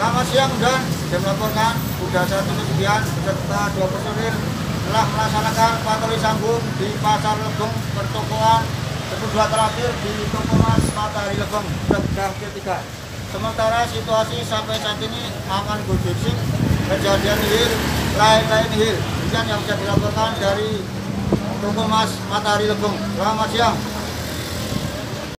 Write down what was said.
Selamat siang dan saya melaporkan Kuda satu kemudian beserta dua personil telah melaksanakan patroli sambung di Pasar legong pertokoan kedua terakhir di Toko Mas Matahari legong Tegang ketiga. Sementara situasi sampai saat ini aman kondusif kejadian hil, lain-lain hil. Demikian yang bisa dilaporkan dari Toko Mas Matahari legong. Selamat siang.